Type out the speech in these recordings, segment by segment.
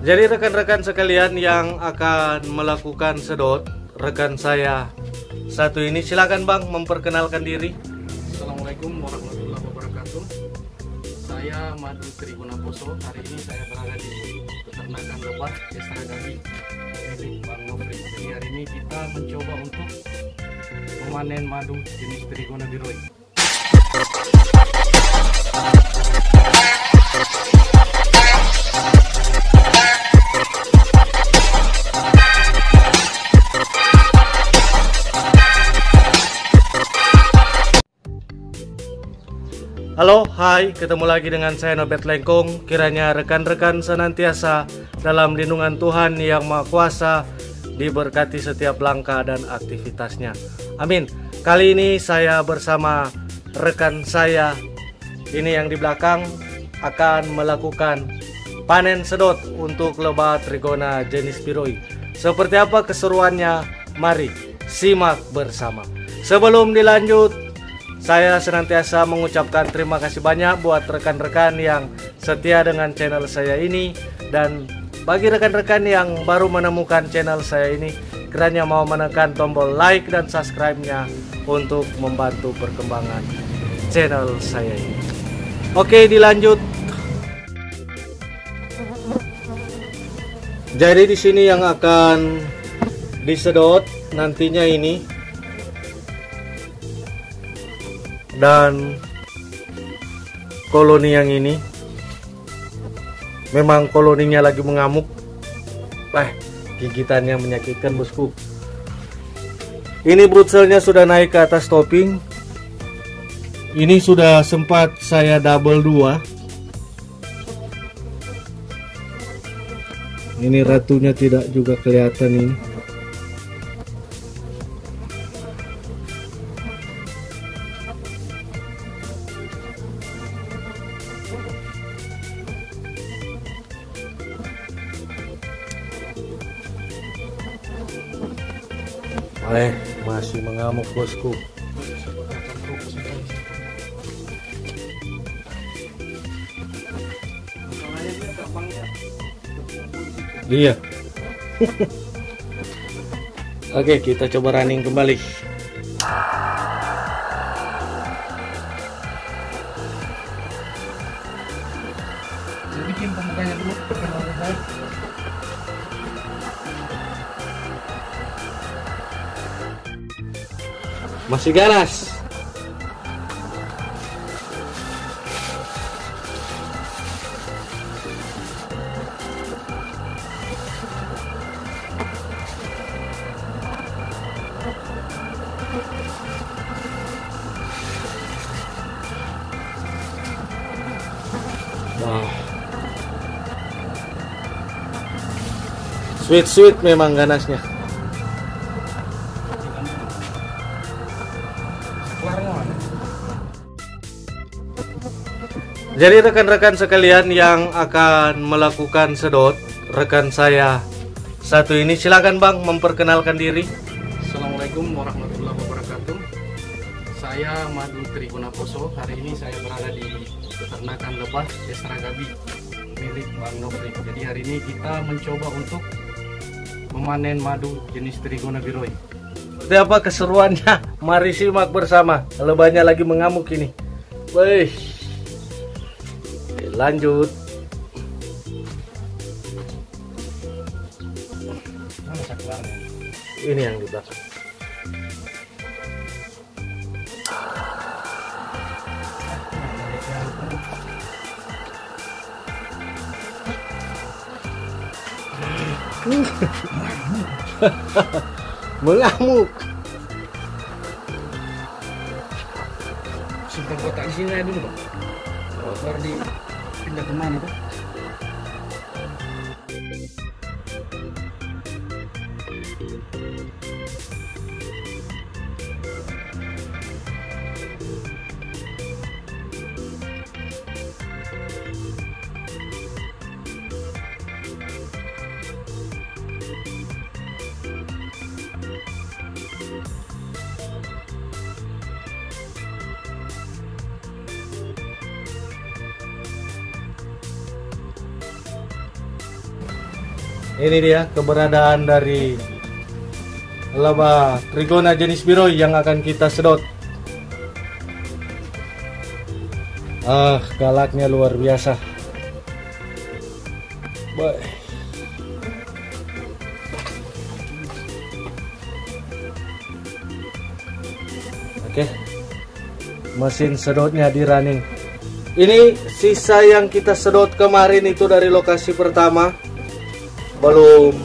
Jadi rekan-rekan sekalian yang akan melakukan sedot, rekan saya satu ini silakan Bang memperkenalkan diri. Assalamualaikum warahmatullahi wabarakatuh. Saya Madu Triguna Poso. Hari ini saya berada di peternakan lebah Desa Gabi milik Bang Nofri. Jadi hari ini kita mencoba untuk memanen madu jenis Trigona biroi. Halo, hai, ketemu lagi dengan saya Nobet Lengkong. Kiranya rekan-rekan senantiasa dalam lindungan Tuhan yang Maha Kuasa diberkati setiap langkah dan aktivitasnya. Amin. Kali ini saya bersama rekan saya ini yang di belakang akan melakukan panen sedot untuk lebah trigona jenis biroi. Seperti apa keseruannya? Mari simak bersama. Sebelum dilanjut, saya senantiasa mengucapkan terima kasih banyak buat rekan-rekan yang setia dengan channel saya ini dan bagi rekan-rekan yang baru menemukan channel saya ini kiranya mau menekan tombol like dan subscribe-nya untuk membantu perkembangan channel saya ini. Oke, dilanjut. Jadi di sini yang akan disedot nantinya ini dan koloni yang ini memang koloninya lagi mengamuk. Eh gigitannya menyakitkan bosku. Ini brutzelnya sudah naik ke atas topping. Ini sudah sempat saya double dua. Ini ratunya tidak juga kelihatan ini Eh, masih mengamuk bosku. Iya. Oke, kita coba running kembali. Saya bikin dulu. Masih ganas. Sweet sweet memang ganasnya. Jadi rekan-rekan sekalian yang akan melakukan sedot, rekan saya satu ini silakan Bang memperkenalkan diri. Assalamualaikum warahmatullahi wabarakatuh. Saya Madu Triguna Poso. Hari ini saya berada di peternakan lebah Desa Gabi milik Bang Nofri. Jadi hari ini kita mencoba untuk memanen madu jenis Trigona biroi. Seperti apa keseruannya? Mari simak bersama. Lebahnya lagi mengamuk ini. Wih. Lanjut. Ini yang di belakang. Mengamuk. Simpan kotak di sini dulu, Pak. Baru dipindah ke mana tuh? Ini dia keberadaan dari lebah trigona jenis biroy yang akan kita sedot. Ah, galaknya luar biasa. Oke. Mesin sedotnya di running. Ini sisa yang kita sedot kemarin itu dari lokasi pertama. Belum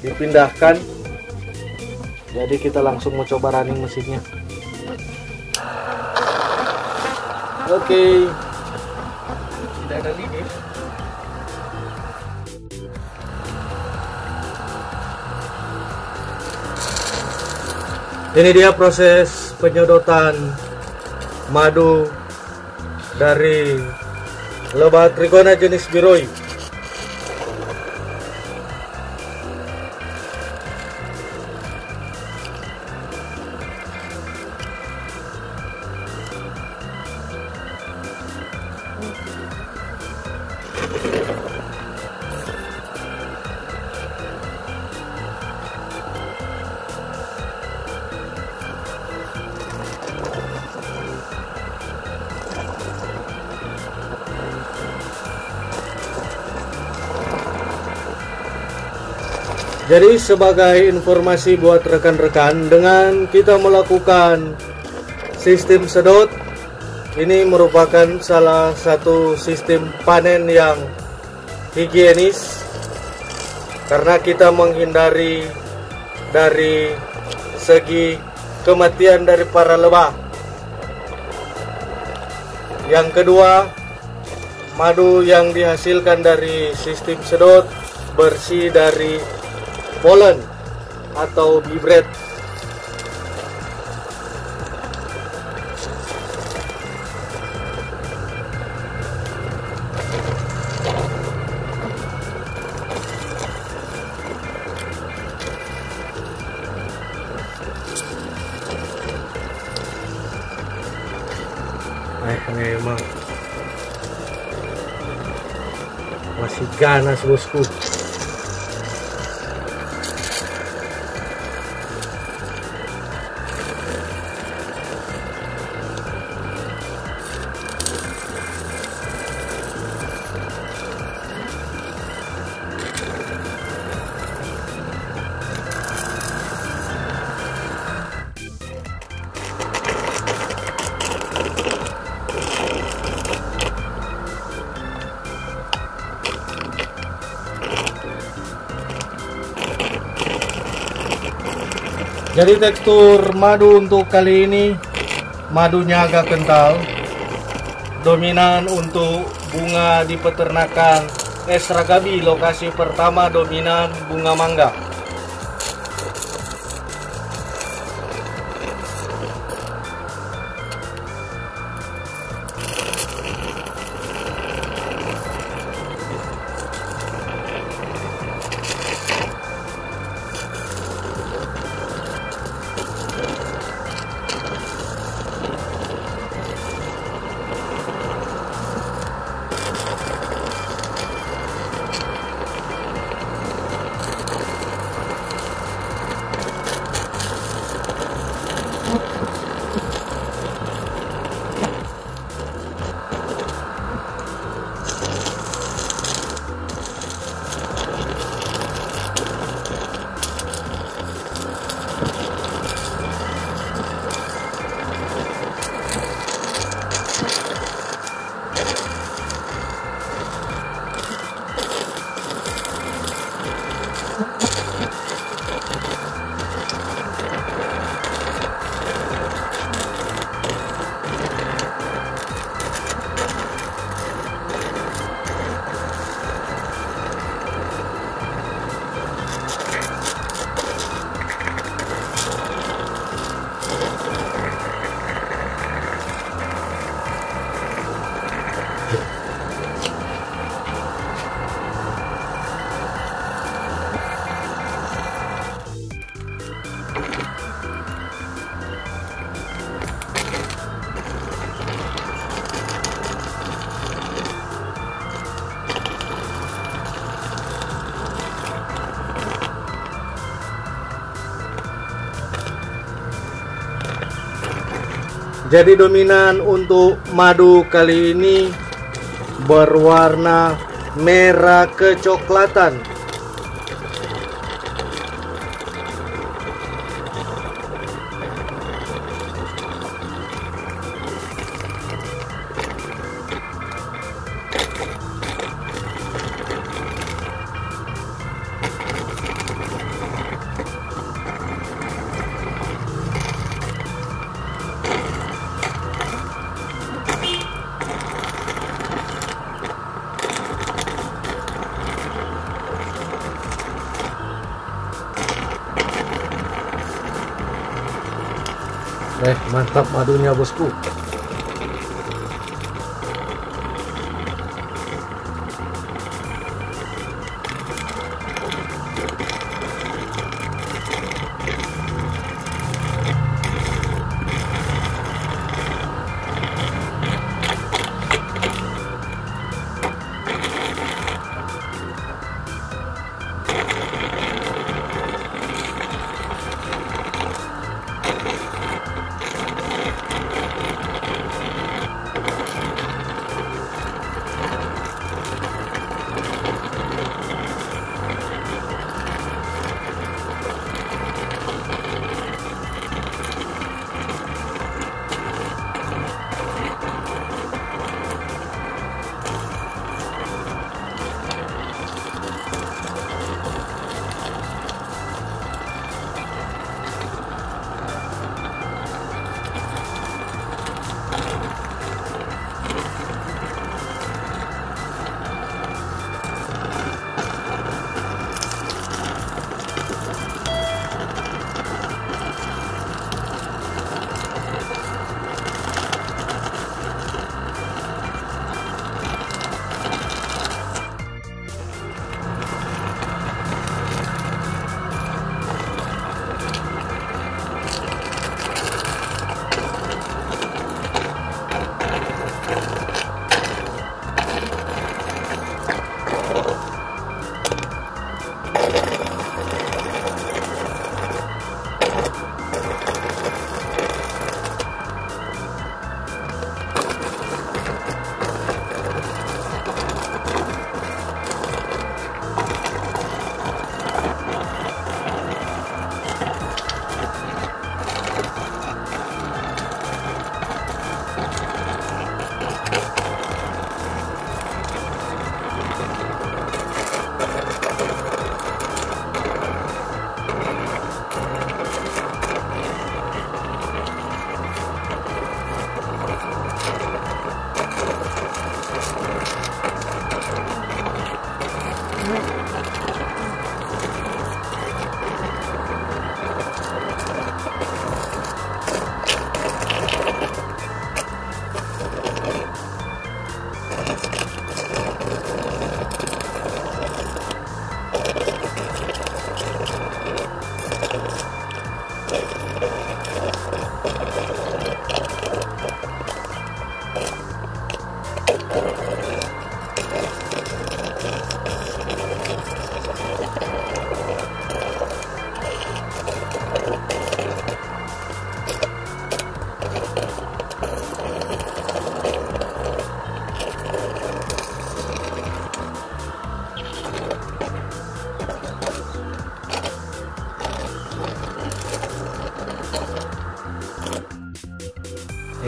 dipindahkan. Jadi kita langsung mau coba running mesinnya. Oke. Tidak ada. Ini dia proses penyedotan madu dari lebah trigona jenis biroi. Jadi sebagai informasi buat rekan-rekan dengan kita melakukan sistem sedot ini merupakan salah satu sistem panen yang higienis karena kita menghindari dari segi kematian dari para lebah. Yang kedua, madu yang dihasilkan dari sistem sedot bersih dari polen atau bibret. Eh, memang masih ganas bosku. Jadi tekstur madu untuk kali ini madunya agak kental. Dominan untuk bunga di peternakan Esragabi lokasi pertama dominan bunga mangga. Jadi dominan untuk madu kali ini berwarna merah kecoklatan. Eh, mantap madunya bosku.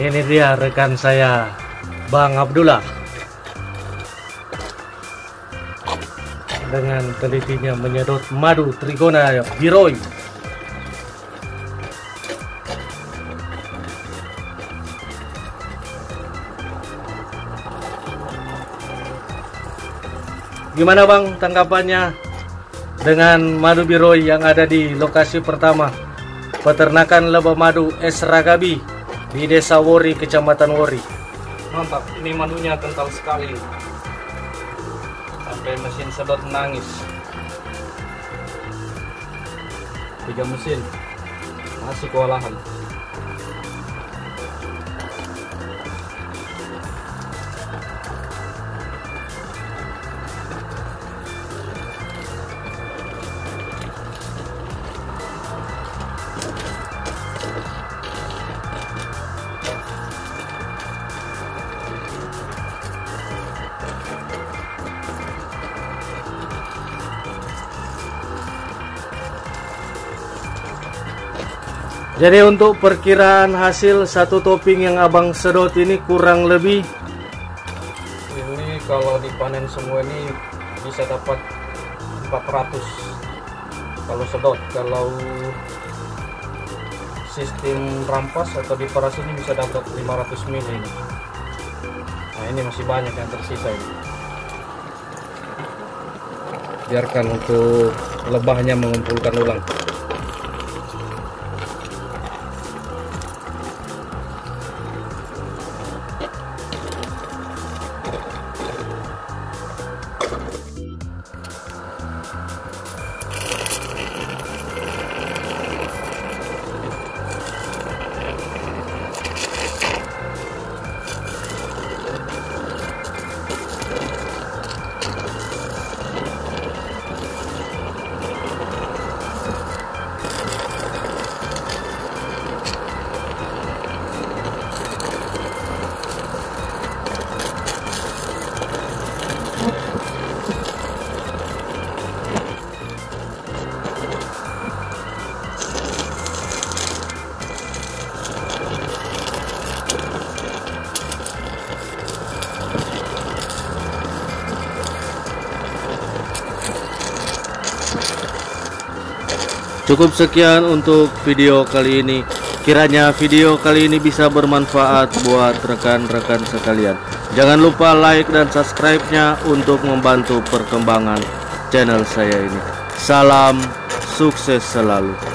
Ini dia rekan saya, Bang Abdullah. Dengan telitinya menyedot madu trigona biroi. Gimana Bang tanggapannya dengan madu biroi yang ada di lokasi pertama peternakan lebah madu Es Ragabi di Desa Wori, Kecamatan Wori. Mantap, ini madunya kental sekali. Sampai mesin sedot menangis. Tiga mesin, masih kewalahan. Jadi untuk perkiraan hasil satu topping yang abang sedot ini kurang lebih? Ini kalau dipanen semua ini bisa dapat 400 kalau sedot kalau sistem rampas atau diperas ini bisa dapat 500 ml ini. Nah ini masih banyak yang tersisa ini. Biarkan untuk lebahnya mengumpulkan ulang Cukup sekian untuk video kali ini. Kiranya video kali ini bisa bermanfaat buat rekan-rekan sekalian. Jangan lupa like dan subscribe-nya untuk membantu perkembangan channel saya ini. Salam sukses selalu.